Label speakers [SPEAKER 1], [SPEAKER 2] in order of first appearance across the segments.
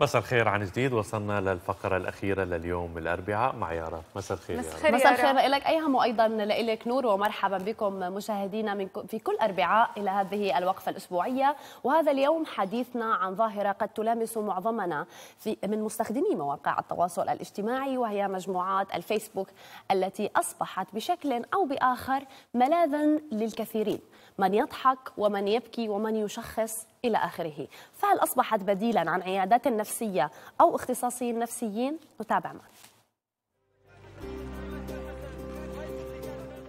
[SPEAKER 1] مساء الخير عن جديد. وصلنا للفقرة الأخيرة لليوم الأربعاء. مع يارا مساء الخير
[SPEAKER 2] مساء الخير.
[SPEAKER 3] الخير لك. أيهم وأيضا لك نور ومرحبا بكم مشاهدينا من في كل أربعاء إلى هذه الوقفة الأسبوعية. وهذا اليوم حديثنا عن ظاهرة قد تلامس معظمنا في من مستخدمي مواقع التواصل الاجتماعي وهي مجموعات الفيسبوك التي أصبحت بشكل أو بآخر ملاذا للكثيرين. من يضحك ومن يبكي ومن يشخص إلى آخره فهل أصبحت بديلا عن عيادات نفسية أو اختصاصيين نفسيين نتابع معا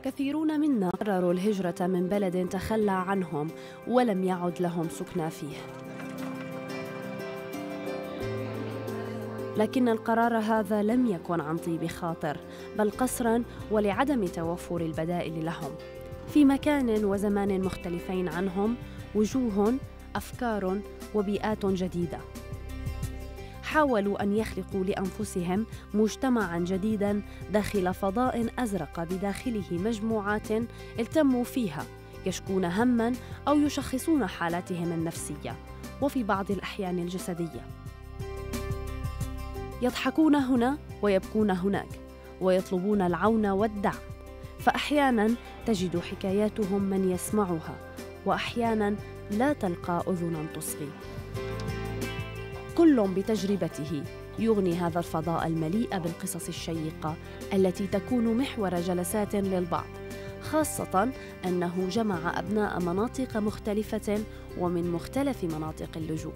[SPEAKER 3] كثيرون منا قرروا الهجرة من بلد تخلى عنهم ولم يعد لهم سكنى فيه. لكن القرار هذا لم يكن عن طيب خاطر، بل قسرا ولعدم توفر البدائل لهم. في مكان وزمان مختلفين عنهم، وجوه، أفكار وبيئات جديدة. حاولوا أن يخلقوا لأنفسهم مجتمعا جديدا داخل فضاء أزرق بداخله مجموعات التموا فيها يشكون هما أو يشخصون حالاتهم النفسية وفي بعض الأحيان الجسدية يضحكون هنا ويبكون هناك ويطلبون العون والدعم فاحيانا تجد حكاياتهم من يسمعها واحيانا لا تلقى اذنا تصغي. كل بتجربته يغني هذا الفضاء المليء بالقصص الشيقة التي تكون محور جلسات للبعض خاصة أنه جمع أبناء مناطق مختلفة ومن مختلف مناطق اللجوء.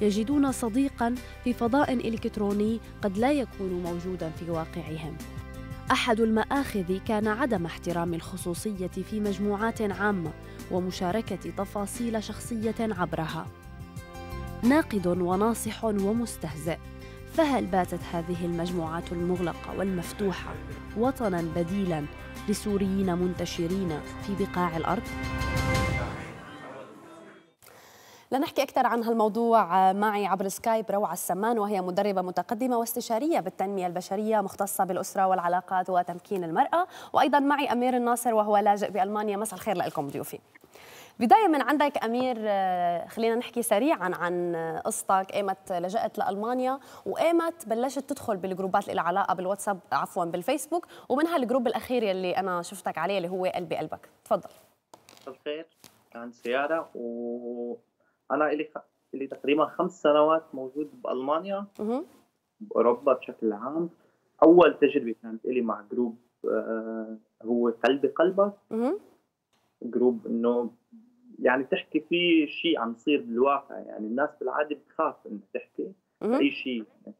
[SPEAKER 3] يجدون صديقا في فضاء إلكتروني قد لا يكون موجودا في واقعهم. أحد المآخذ كان عدم احترام الخصوصية في مجموعات عامة ومشاركة تفاصيل شخصية عبرها. ناقد وناصح ومستهزئ. فهل باتت هذه المجموعات المغلقة والمفتوحة وطنا بديلا لسوريين منتشرين في بقاع الأرض؟ لنحكي أكثر عن هالموضوع معي عبر سكايب روعة السمان وهي مدربة متقدمة واستشارية بالتنمية البشرية مختصة بالأسرة والعلاقات وتمكين المرأة وأيضا معي أمير الناصر وهو لاجئ بألمانيا. مساء الخير لكم ضيوفي. بداية من عندك أمير آه، خلينا نحكي سريعا عن آه، قصتك. ايمت لجأت لألمانيا وايمت بلشت تدخل بالجروبات اللي علاقة بالواتساب عفوا بالفيسبوك ومنها الجروب الأخير يلي أنا شفتك عليه اللي هو قلبي قلبك. تفضل.
[SPEAKER 2] الخير. عن سيارة وأنا إلي خ... إلي تقريبا خمس سنوات موجود بألمانيا
[SPEAKER 3] مهم.
[SPEAKER 2] بأوروبا بشكل عام أول تجربة كانت إلي مع group آه، هو قلبي قلبك. group إنه يعني تحكي فيه شيء عم يصير بالواقع يعني الناس بالعادة بتخاف إنها تحكي. أي شيء يعني.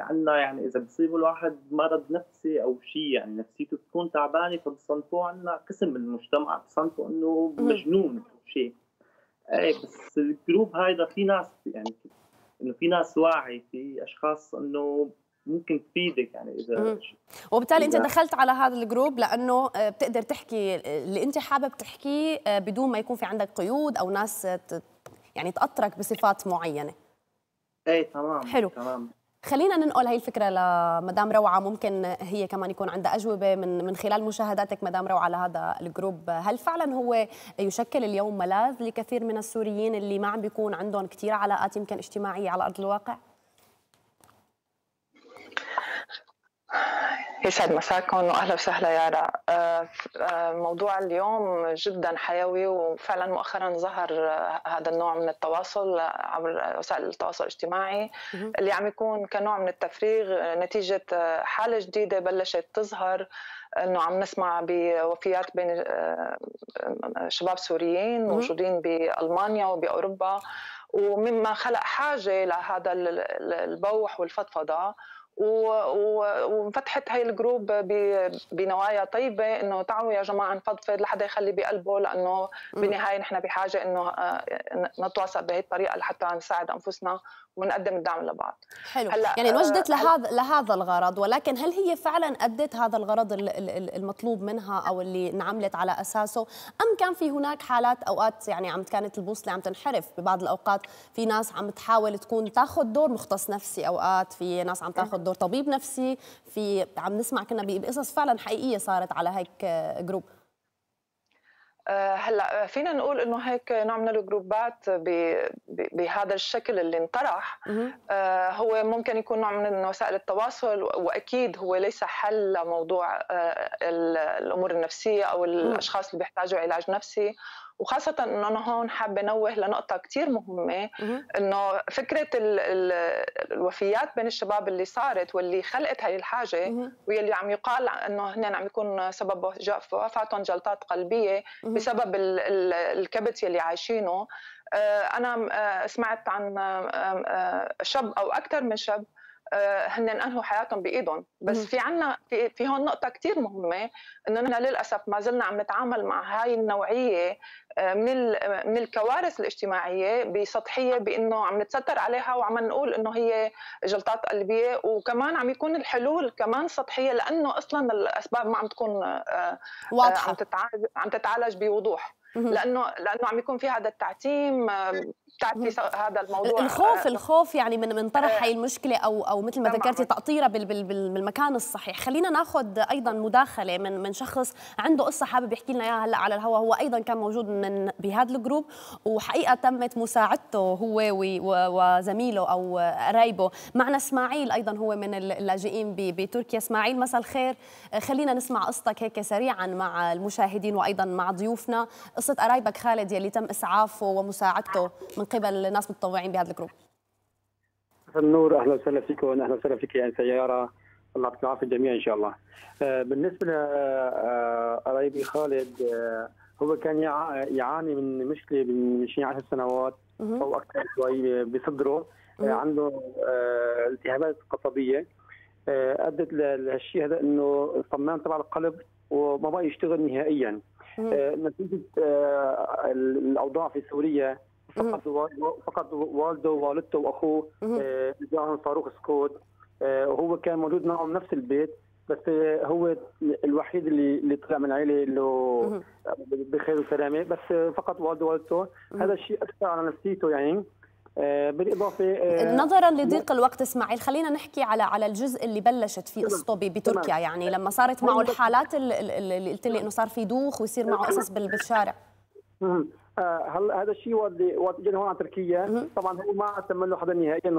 [SPEAKER 2] عندنا يعني إذا بصيب الواحد مرض نفسي أو شيء يعني نفسيته بتكون تعبانة فبصنفوه عنا قسم من المجتمع بصنفوا إنه
[SPEAKER 3] مهم.
[SPEAKER 2] مجنون أو شيء إيه بس ال group هيدا في ناس يعني إنه في ناس واعي في أشخاص إنه ممكن تفيدك يعني
[SPEAKER 3] إذا. وبالتالي
[SPEAKER 2] أنت
[SPEAKER 3] دخلت على هذا ال group لأنه آه، بتقدر تحكي اللي أنت حابب تحكيه آه، بدون ما يكون في عندك قيود أو ناس يعني تأطرك بصفات معينة
[SPEAKER 2] إيه تمام
[SPEAKER 3] حلو.
[SPEAKER 2] تمام
[SPEAKER 3] خلينا ننقل هي الفكرة لمدام روعة. ممكن هي كمان يكون عندها أجوبة من من خلال مشاهداتك مدام روعة لهذا ال group. هل فعلا هو يشكل اليوم ملاذ لكثير من السوريين اللي ما عم بيكون عندهم كثير علاقات يمكن اجتماعية على أرض الواقع؟
[SPEAKER 4] يسعد مساكم واهلا وسهلا يارا آه، آه، موضوع اليوم جدا حيوي وفعلا مؤخرا ظهر آه، هذا النوع من التواصل عبر وسائل التواصل الاجتماعي. اللي عم يكون كنوع من التفريغ نتيجة حالة جديدة بلشت تظهر إنه عم نسمع بوفيات بين شباب سوريين. موجودين بألمانيا وبأوروبا ومما خلق حاجة لهذا ال- ال- البوح والفضفضة وانفتحت هاي الجروب بنوايا طيبة إنه تعالوا يا جماعة نفضفض لحدا يخلي بقلبه
[SPEAKER 3] لأنه.
[SPEAKER 4] بالنهايه نحن بحاجة إنه آه، نتواصل بهي الطريقة لحتى نساعد أنفسنا ونقدم الدعم لبعض.
[SPEAKER 3] حلو.
[SPEAKER 4] هلأ،
[SPEAKER 3] يعني
[SPEAKER 4] آه،
[SPEAKER 3] لهذا لهذا الغرض ولكن هل هي فعلا ادت هذا الغرض ال- ال- ال- المطلوب منها أو اللي انعملت على أساسه؟ أم كان في هناك حالات أوقات يعني عم كانت البوصلة عم تنحرف؟ ببعض الأوقات في ناس عم تحاول تكون تاخذ دور مختص نفسي أوقات في ناس عم تاخذ دور طبيب نفسي في عم نسمع كنا بقصص فعلا حقيقية صارت على هيك آه، جروب
[SPEAKER 4] آه، هلأ فينا نقول إنه هيك نوع من الجروبات بهذا الشكل اللي انطرح. آه، هو ممكن يكون نوع من وسائل التواصل وأكيد هو ليس حل لموضوع آه، الأمور النفسية أو الأشخاص اللي بيحتاجوا علاج نفسي. وخاصة إنه أنا هون حابة انوه لنقطة كثير مهمة إنه فكرة ال ال الوفيات بين الشباب اللي صارت واللي خلقت هاي الحاجة واللي عم يقال إنه هن عم يكون سبب وفاتهم جلطات قلبية بسبب الكبت يلي عايشينه. آه، أنا آه، سمعت عن آه، شاب أو أكثر من شاب هن انهوا حياتهم بإيدهم. بس في عنا في, في هون نقطة كثير مهمة إنه نحن للأسف ما زلنا عم نتعامل مع هاي النوعية من من الكوارث الاجتماعية بسطحية بإنه عم نتستر عليها وعم نقول إنه هي جلطات قلبية وكمان عم يكون الحلول كمان سطحية لأنه أصلا الأسباب ما عم تكون واضحة. عم تتعالج عم تتعالج بوضوح. لأنه لأنه عم يكون في هذا التعتيم بتعرفي هذا الموضوع
[SPEAKER 3] الخوف آه، الخوف يعني من من طرح هاي المشكلة أو أو مثل ما ذكرتي تاطيرها بالمكان الصحيح. خلينا ناخذ أيضا مداخلة من من شخص عنده قصة حابب يحكي لنا إياها هلأ على الهواء. هو أيضا كان موجود من بهذا الجروب وحقيقة تمت مساعدته هو وزميله أو قرايبه. معنا إسماعيل أيضا هو من اللاجئين بتركيا. إسماعيل مساء الخير. خلينا نسمع قصتك هيك سريعا مع المشاهدين وأيضا مع ضيوفنا. قصة قرايبك خالد يلي تم إسعافه ومساعدته من قبل ناس متطوعين بهذا الجروب.
[SPEAKER 5] النور أهلا وسهلا فيكم أهلا وسهلا فيك يعني سيارة. الله يعطيك العافيه الجميع إن شاء الله. آه، بالنسبة لقرايبي خالد آه، هو كان يعاني من مشكلة من شيء 10 سنوات أو أكثر شوي بصدره. آه، عنده التهابات قصبية. أدت لهالشيء هذا إنه الصمام تبع القلب وما بقى يشتغل نهائيا. نتيجة الأوضاع في سوريا فقط فقط والده ووالدته وأخوه جاهم آه، صاروخ سكوت. وهو آه، كان موجود معهم نفس البيت بس آه، هو الوحيد اللي اللي طلع من العائله له بخير وسلامة. بس فقط والده ووالدته. هذا الشيء أثر على نفسيته يعني.
[SPEAKER 3] بالإضافة نظرا لضيق الوقت إسماعيل خلينا نحكي على على الجزء اللي بلشت فيه قصته بتركيا يعني. لما صارت معه الحالات اللي قلت لي إنه صار في دوخ ويصير معه قصص بالشارع.
[SPEAKER 5] هل هذا الشيء اجى هون على تركيا؟ طبعا هو ما تم له حدا نهائيا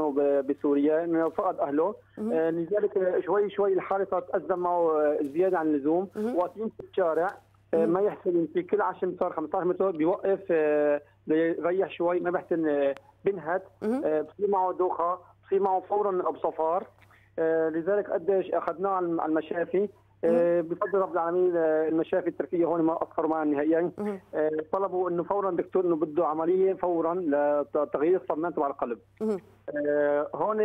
[SPEAKER 5] بسوريا إنه فقد أهله. آه، لذلك شوي شوي الحاله صارت معه آه، زيادة عن اللزوم. وقت يمشي الشارع آه، ما يحسن في كل 10 امتار 15 متر بيوقف ليريح شوي ما بيحسن بنهد بصير معه دوخة بصير معه فورا بصفار لذلك قديش أخذناه على المشافي. آه، بفضل رب العالمين آه، المشافي التركية هون ما اثروا معنا نهائيا. آه، طلبوا إنه فورا دكتور إنه بده عملية فورا لتغيير الصمام تبع القلب. هون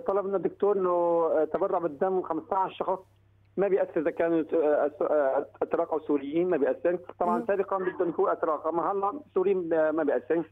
[SPEAKER 5] طلب لنا الدكتور إنه تبرع بالدم 15 شخص ما بيأثر إذا كانوا أتراك أو سوريين ما بيأثر. طبعا سابقا بدهم يكونوا أتراك أما هلأ سوريين ما بيأثر.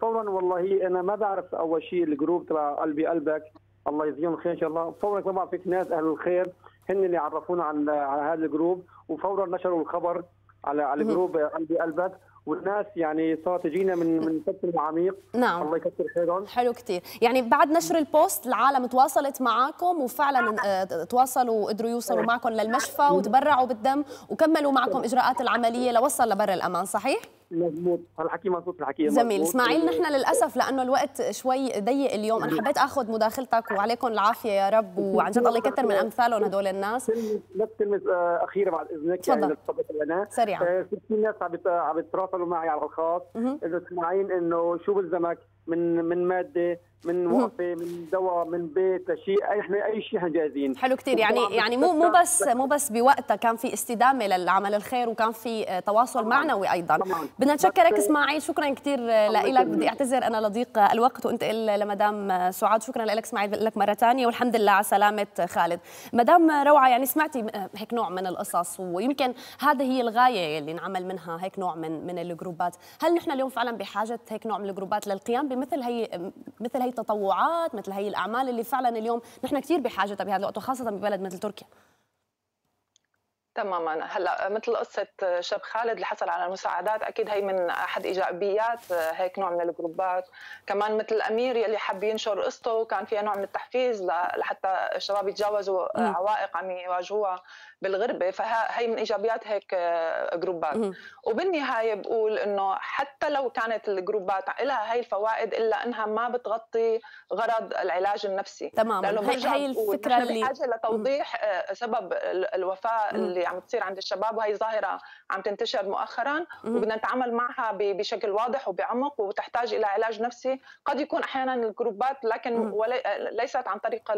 [SPEAKER 5] فورا والله أنا ما بعرف أول شيء ال group تبع قلبي قلبك. الله يجزيهم خير إن شاء الله. فورا بعرف فيك ناس أهل الخير هن اللي عرفونا عن على هذا ال group. وفورا نشروا الخبر على على group قلبي قلبك. والناس يعني صارت تجينا من من فتره عميق
[SPEAKER 3] نعم.
[SPEAKER 5] الله يكثر خيرهم.
[SPEAKER 3] حلو كثير يعني بعد نشر ال post العالم تواصلت معكم وفعلا آه، تواصلوا وقدروا يوصلوا معكم للمشفى وتبرعوا بالدم وكملوا معكم إجراءات العملية لوصل لبر الأمان صحيح؟
[SPEAKER 5] مضبوط. هالحكي مضبوط الحكي
[SPEAKER 3] جميل. إسماعيل نحن للأسف لأنه الوقت شوي ضيق اليوم. أنا حبيت آخذ مداخلتك وعليكم العافية يا رب وعن جد الله يكثر من أمثالهم هدول الناس.
[SPEAKER 5] بس كلمة آه، أخيرة بعد إذنك
[SPEAKER 3] يعني
[SPEAKER 5] لنا
[SPEAKER 3] سريعا.
[SPEAKER 5] آه، في ناس عم عم يتواصلوا معي على الخاص. إنه إسماعيل إنه شو بلزمك من من مادة من وقفة من دواء من بيت لشيء إحنا أي شيء إحنا جاهزين
[SPEAKER 3] حلو كثير يعني يعني مو مو بس مو بس بوقتها كان في استدامة للعمل الخير وكان في آه، تواصل معنوي أيضا. بدنا نشكرك إسماعيل. شكرا كثير لك بدي أعتذر أنا لضيق الوقت وانتقل لمدام سعاد. شكرا لك إسماعيل. لك مرة ثانية والحمد لله على سلامة خالد. مدام روعة يعني سمعتي هيك نوع من القصص ويمكن هذه هي الغاية اللي نعمل منها هيك نوع من من الجروبات. هل نحن اليوم فعلا بحاجة هيك نوع من الجروبات للقيام بمثل هي مثل هي التطوعات مثل هي الأعمال اللي فعلا اليوم نحن كثير بحاجتها بهذا الوقت وخاصة ببلد مثل تركيا.
[SPEAKER 4] تماما. هلأ مثل قصة شاب خالد اللي حصل على المساعدات أكيد هي من أحد إيجابيات هيك نوع من الجروبات. كمان مثل امير يلي حب ينشر قصته وكان فيها نوع من التحفيز لحتى الشباب يتجاوزوا عوائق عم يواجهوها. بالغربة فهي من إيجابيات هيك جروبات. وبالنهاية بقول إنه حتى لو كانت الجروبات لها هي الفوائد إلا إنها ما بتغطي غرض العلاج النفسي.
[SPEAKER 3] تماما. لأنه هي الفكرة
[SPEAKER 4] اللي بحاجه لتوضيح سبب الوفاة اللي عم تصير عند الشباب وهي ظاهره عم تنتشر مؤخرا وبدنا نتعامل معها بشكل واضح وبعمق وتحتاج إلى علاج نفسي. قد يكون أحيانا الجروبات لكن ليست عن طريق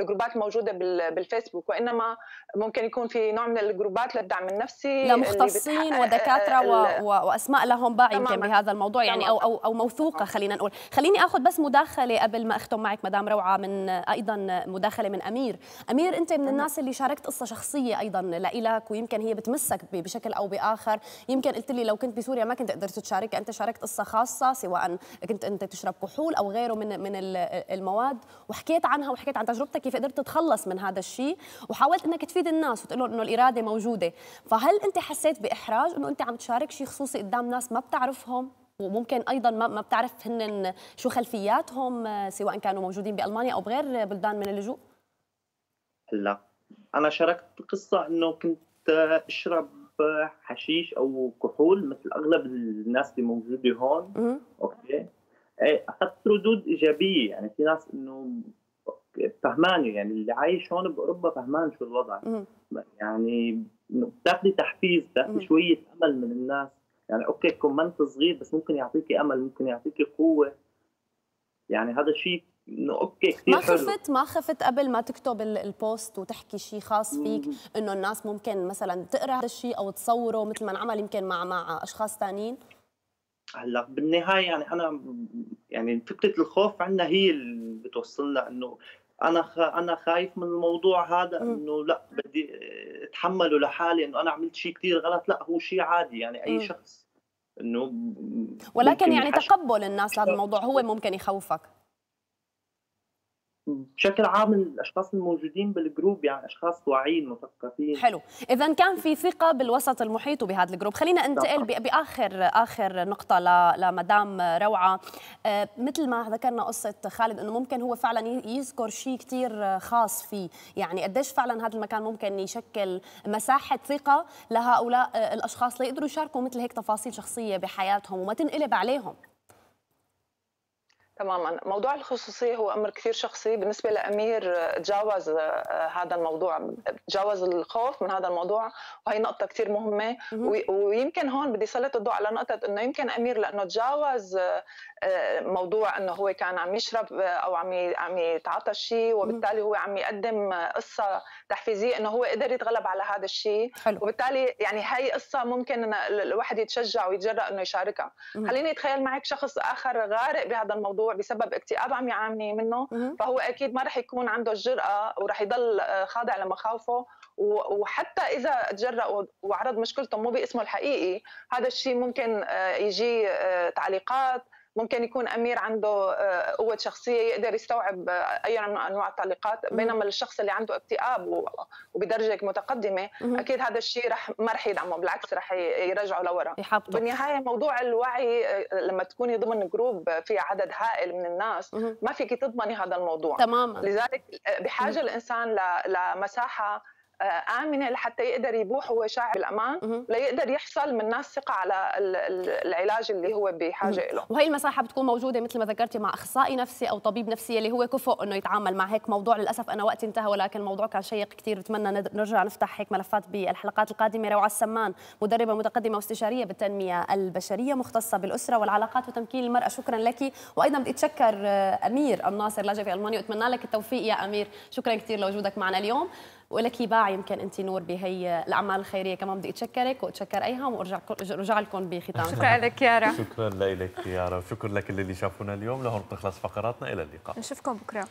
[SPEAKER 4] الجروبات الموجوده بالفيسبوك وإنما ممكن يكون في نوع من الجروبات للدعم النفسي
[SPEAKER 3] لمختصين ودكاترة و... وأسماء لهم باع يمكن بهذا الموضوع يعني أو أو أو موثوقة خلينا نقول. خليني آخذ بس مداخلة قبل ما أختم معك مدام روعة من أيضا مداخلة من أمير. أمير أنت من الناس اللي شاركت قصة شخصية أيضا لإلك ويمكن هي بتمسك بشكل أو بآخر. يمكن قلت لي لو كنت بسوريا ما كنت قدرت تشارك أنت شاركت قصة خاصة سواء كنت أنت تشرب كحول أو غيره من من المواد وحكيت عنها وحكيت عن تجربتك كيف قدرت تتخلص من هذا الشيء وحاولت إنك تفيد الناس. وتقول لهم إنه الإرادة موجودة. فهل أنت حسيت بإحراج إنه أنت عم تشارك شيء خصوصي قدام ناس ما بتعرفهم؟ وممكن أيضا ما بتعرف هن شو خلفياتهم سواء كانوا موجودين بألمانيا أو بغير بلدان من اللجوء؟
[SPEAKER 2] لا. أنا شاركت قصة إنه كنت أشرب حشيش أو كحول مثل أغلب الناس اللي موجودة هون. okay. إيه، أخذت ردود إيجابية. يعني في ناس إنه فهمانه يعني اللي عايش هون بأوروبا فهمان شو الوضع. يعني بتاخذي تحفيز بتاخذي شوية أمل من الناس. يعني okay comment صغير بس ممكن يعطيكي أمل ممكن يعطيكي قوة. يعني هذا الشيء إنه okay كثير
[SPEAKER 3] ما خفت ما خفت قبل ما تكتب ال post وتحكي شيء خاص فيك إنه الناس ممكن مثلا تقرأ هذا الشيء أو تصوره مثل ما انعمل يمكن مع مع أشخاص ثانيين
[SPEAKER 2] هلأ بالنهاية يعني أنا يعني فكرة الخوف عندنا هي اللي بتوصلنا إنه أنا خ... أنا خايف من الموضوع هذا إنه لأ بدي أتحمله لحالي إنه أنا عملت شيء كثير غلط لأ هو شيء عادي يعني أي شخص إنه
[SPEAKER 3] ولكن يعني تقبل الناس لهذا الموضوع هو ممكن يخوفك.
[SPEAKER 2] بشكل عام الأشخاص الموجودين بال group يعني أشخاص واعيين مثقفين.
[SPEAKER 3] حلو. اذا كان في ثقة بالوسط المحيط وبهذا ال group. خلينا ننتقل بآخر آخر نقطة لمدام روعة. آه مثل ما ذكرنا قصة خالد إنه ممكن هو فعلا يذكر شيء كثير خاص فيه. يعني قديش فعلا هذا المكان ممكن يشكل مساحة ثقة لهؤلاء الأشخاص ليقدروا يشاركوا مثل هيك تفاصيل شخصية بحياتهم وما تنقلب عليهم.
[SPEAKER 4] تماما. موضوع الخصوصية هو أمر كثير شخصي. بالنسبة لأمير تجاوز آه، هذا الموضوع تجاوز الخوف من هذا الموضوع وهي نقطة كثير مهمة. ويمكن هون بدي سلط الضوء على نقطة أنه يمكن أمير لأنه تجاوز آه، موضوع أنه هو كان عم يشرب آه، أو عم عم يتعاطى شيء وبالتالي هو عم يقدم قصة تحفيزية أنه هو قدر يتغلب على هذا الشيء. وبالتالي يعني هي قصة ممكن الواحد يتشجع ويتجرأ أنه يشاركها. خليني أتخيل معك شخص آخر غارق بهذا الموضوع. بسبب اكتئاب عم يعاني منه فهو أكيد ما رح يكون عنده الجرأه ورح يضل خاضع لمخاوفه وحتى إذا تجرأ وعرض مشكلته مو باسمه الحقيقي هذا الشيء ممكن آه، يجي آه، تعليقات ممكن يكون أمير عنده آه، قوة شخصية يقدر يستوعب آه، أي نوع من أنواع التعليقات. بينما الشخص اللي عنده اكتئاب وبدرجة متقدمة أكيد هذا الشيء رح ما رح يدعمه بالعكس رح يرجعه لورا. بالنهايه موضوع الوعي آه، لما تكوني ضمن جروب في عدد هائل من الناس ما فيك تضمني هذا الموضوع.
[SPEAKER 3] تماما.
[SPEAKER 4] لذلك بحاجة الإنسان لمساحة آمنة لحتى يقدر يبوح هو شاعر بالأمان ليقدر يحصل من ناس ثقة على العلاج اللي هو بحاجة له.
[SPEAKER 3] وهي المساحة بتكون موجودة مثل ما ذكرتي مع أخصائي نفسي أو طبيب نفسي اللي هو كفؤ إنه يتعامل مع هيك موضوع. للأسف أنا وقتي انتهى ولكن الموضوع كان شيق كثير بتمنى نرجع نفتح هيك ملفات بالحلقات القادمة. روعة السمان مدربة متقدمة واستشارية بالتنمية البشرية مختصة بالأسرة والعلاقات وتمكين المرأة. شكرا لك. وأيضا بدي أتشكر آه، أمير الناصر لاجئ في ألمانيا. وأتمنى لك التوفيق يا أمير. شكرا كثير لوجودك معنا اليوم. ولك باع يمكن أنت نور بهي الأعمال الخيرية. كمان بدي أتشكرك وأتشكر ايهم وأرجع ارجع لكم بختام.
[SPEAKER 6] شكرا لك يارا
[SPEAKER 1] شكرا لك يارا وشكرا لكل اللي شافونا اليوم. لهون بتخلص فقراتنا. إلى اللقاء.
[SPEAKER 6] نشوفكم بكرة.